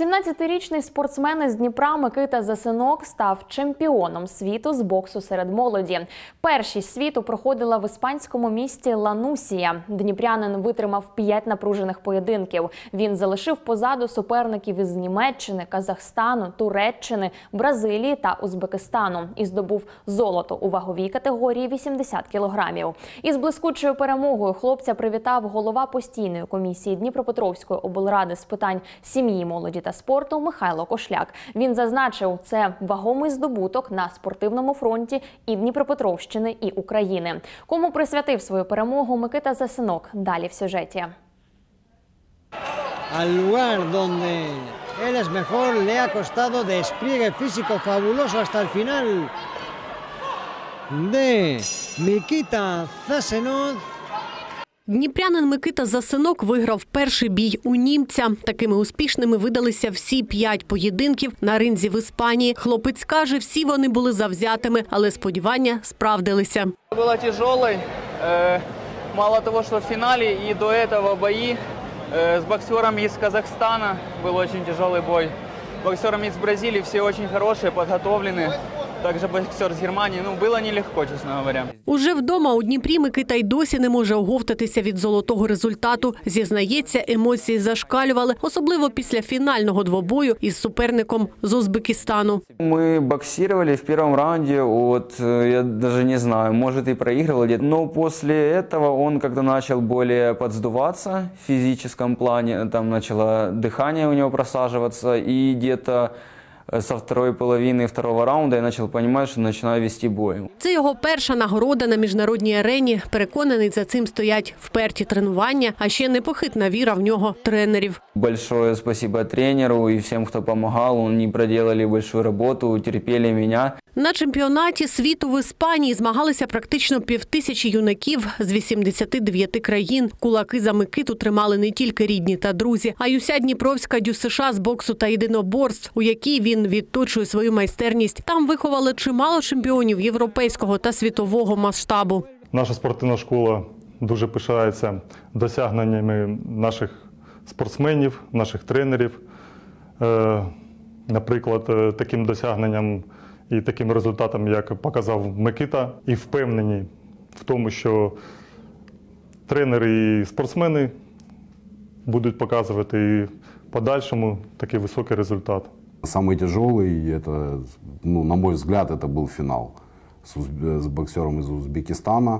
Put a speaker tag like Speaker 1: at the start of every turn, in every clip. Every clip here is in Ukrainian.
Speaker 1: 17-річний спортсмен із Дніпра Микита Засинок став чемпіоном світу з боксу серед молоді. Першість світу проходила в іспанському місті Ланусія. Дніпрянин витримав п'ять напружених поєдинків. Він залишив позаду суперників із Німеччини, Казахстану, Туреччини, Бразилії та Узбекистану і здобув золото у ваговій категорії 80 кілограмів. Із блискучою перемогою хлопця привітав голова постійної комісії Дніпропетровської облради з питань сім'ї, молоді та спорту Михайло Кошляк. Він зазначив, це вагомий здобуток на спортивному фронті і Дніпропетровщини, і України. Кому присвятив свою перемогу Микита Засинок? Далі в сюжеті.
Speaker 2: al lugar donde él es mejor, le ha costado despliegue físico fabuloso hasta el final.
Speaker 3: Дніпрянин Микита Засинок виграв перший бій у німця. Такими успішними видалися всі п'ять поєдинків на ринзі в Іспанії. Хлопець каже, всі вони були завзятими, але сподівання справдилися.
Speaker 4: Была тяжелой. Э, Мало того, что в финале и до этого бои э, с боксерами из Казахстана был очень тяжелый бой. Боксерами из Бразилии все очень хорошие, подготовлены. Также боксер с Германии. Ну, было нелегко, честно говоря.
Speaker 3: Уже вдома у Дніпрі Микита й досі не може оговтатися від золотого результату. Зізнається, емоції зашкалювали, особливо після фінального двобою із суперником з Узбекистану.
Speaker 5: Мы боксировали в первом раунде, вот э, я даже не знаю, может и проигрывал где-то. Но после этого он как-то начал более подсдуваться в физическом плане, там начало дыхание у него просаживаться, и где-то э, со второй половины второго раунда я начал понимать, что начинаю вести бой.
Speaker 3: Це його перша нагорода на міжнародній арені. Переконаний, за цим стоять вперті тренування, а ще непохитна віра в нього тренерів.
Speaker 5: Большое спасибо тренеру и всем, кто помогал. Они проделали большую работу, терпели меня.
Speaker 3: На чемпіонаті світу в Іспанії змагалися практично півтисячі юнаків з 89 країн. Кулаки за Микиту тримали не тільки рідні та друзі, а й уся Дніпровська ДЮСШ з боксу та єдиноборств, у якій він відточує свою майстерність. Там виховали чимало чемпіонів європейського та світового масштабу.
Speaker 6: Наша спортивна школа дуже пишається досягненнями наших спортсменів, наших тренерів. Е, Наприклад, е, таким досягненням і таким результатом, як показав Микита, і впевнені в тому, що тренери і спортсмени будуть показувати і в подальшому такий високий результат.
Speaker 7: Самый тяжелый, это, ну, на мой взгляд, это был финал с, узб- с боксером из Узбекистана,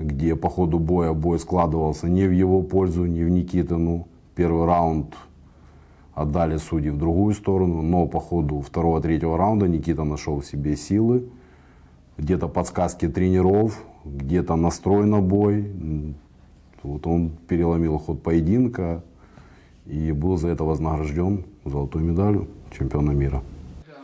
Speaker 7: где по ходу боя бой складывался не в его пользу, не в Никитину. Первый раунд отдали судьи в другую сторону, но по ходу второго-третьего раунда Никита нашел в себе силы, где-то подсказки тренеров, где-то настрой на бой. Вот он переломил ход поединка и был за это вознагражден золотой медалью чемпиона мира.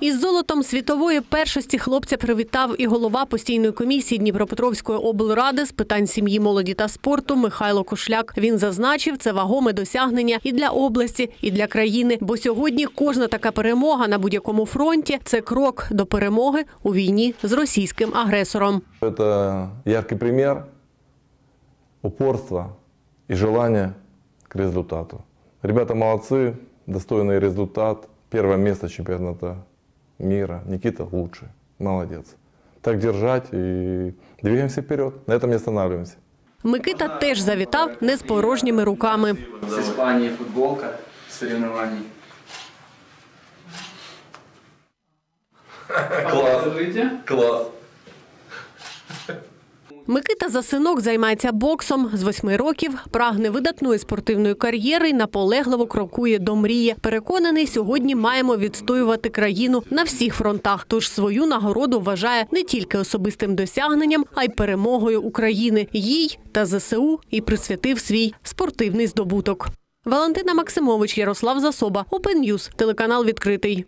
Speaker 3: Із золотом світової першості хлопця привітав і голова постійної комісії Дніпропетровської облради з питань сім'ї, молоді та спорту Михайло Кошляк. Він зазначив, це вагоме досягнення і для області, і для країни. Бо сьогодні кожна така перемога на будь-якому фронті це крок до перемоги у війні з російським агресором.
Speaker 8: Это яркий пример упорства и желания к результату. Ребята молодцы, достойный результат. Первое место чемпионата мира. Никита лучше, Молодец. Так держать и двигаемся вперед. На этом не останавливаемся.
Speaker 3: Микита теж завітав не з порожніми руками.
Speaker 5: З Іспанії футболка соревнований.
Speaker 4: Клас. Класс.
Speaker 3: Микита Засинок займається боксом з восьми років, прагне видатної спортивної кар'єри й наполегливо крокує до мрії. Переконаний, сьогодні маємо відстоювати країну на всіх фронтах. Тож свою нагороду вважає не тільки особистим досягненням, а й перемогою України. Їй та ЗСУ і присвятив свій спортивний здобуток. Валентина Максимович, Ярослав Засоба, Open News, телеканал відкритий.